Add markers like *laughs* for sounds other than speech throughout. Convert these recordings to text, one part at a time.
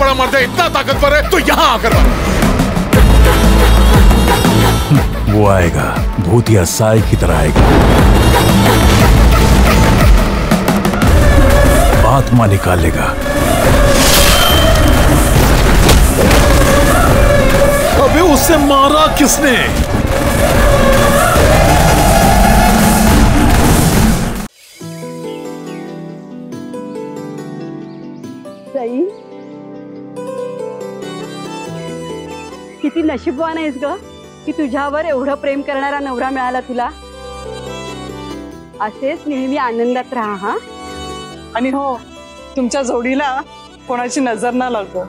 मर्द है इतना ताकतवर है तो यहाँ आकर मारो। *laughs* वो आएगा भूतिया साय की तरह आएगा। आत्मा निकालेगा। अबे उसे मारा किसने? सई? किती नशीबवान आहेस ग की तुझ्यावर एवढं प्रेम करणारा नवरा मिळाला तुला? असेच नेहमी आनंदात राहा हा? आणि हो तुमच्या जोडीला कोणाची नजर ना लागो.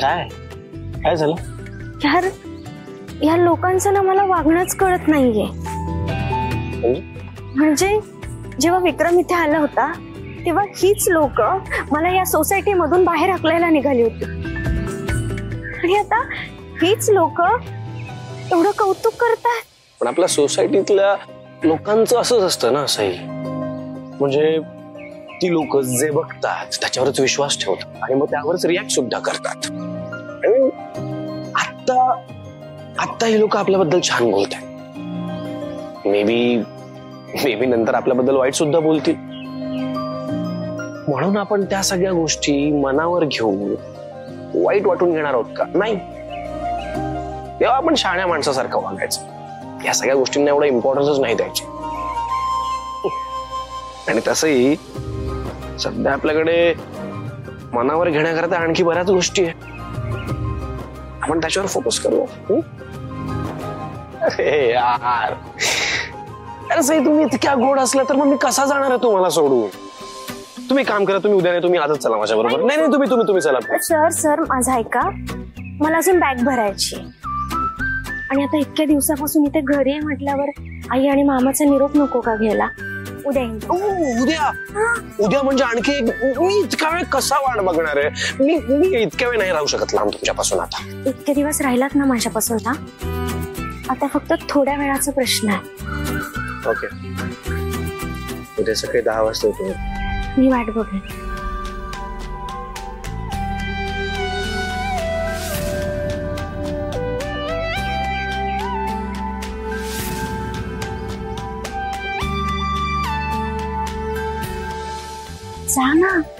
काय? काय झालं? यार या लोकांचं ना मला वागणंच कळत नाहीये. म्हणजे जेव्हा विक्रम इथे आला होता तेव्हा हीच लोक मला या सोसायटी मधून बाहेर हकलायला निघाली होती. आणि आता हीच लोक एवढं कौतुक करतात. पण आपल्या सोसायटीतल्या लोकांचं असंच असतं ना सई? म्हणजे ती लोक जे बघतात त्याच्यावरच विश्वास ठेवतात आणि मग त्यावरच रिॲक्ट सुद्धा करतात. आणि आत्ता आत्ता हे लोक आपल्याबद्दल छान बोलत आहेत मे बी मे बी नंतर आपल्याबद्दल वाईट सुद्धा बोलतील. म्हणून आपण त्या सगळ्या गोष्टी मनावर घेऊन वाईट वाटून घेणार आहोत का? नाही. तेव्हा आपण शाण्या माणसासारखं वागायचं. या सगळ्या गोष्टींना एवढं इम्पॉर्टन्सच नाही द्यायचे. आणि तसंही सध्या आपल्याकडे मनावर घेण्याकरता आणखी बऱ्याच गोष्टी आहेत. आपण त्याच्यावर फोकस करू. अरे यार. अरे सई तुम्ही इतक्या गोड असल्या तर मग मी कसा जाणार आहे तुम्हाला सोडून? तुम्ही काम करा तुम्ही उद्या नाही तुम्ही आजच चला माझ्या बरोबर नाही नाही तुम्ही तुम्ही तुम्ही चला. सर सर माझा ऐका. मला अजून बॅग भरायची आहे. आणि आता इतक्या दिवसापासून इथे घरी आहे म्हटल्यावर आई आणि मामाचा निरोप नको का घ्यायला? उद्या येईन. ओ, उद्या? उद्या म्हणजे आणखी एक मी इतका वेळ कसा वाट बघणार आहे? मी मी इतक्या वेळ नाही राहू शकत लांब तुमच्यापासून आता. इतके दिवस राहिलात ना माझ्यापासून ना आता फक्त थोड्या वेळाचा प्रश्न आहे. ओके. उद्या सकाळी दहा वाजता येतो मी. वाट बघेन. जा ना.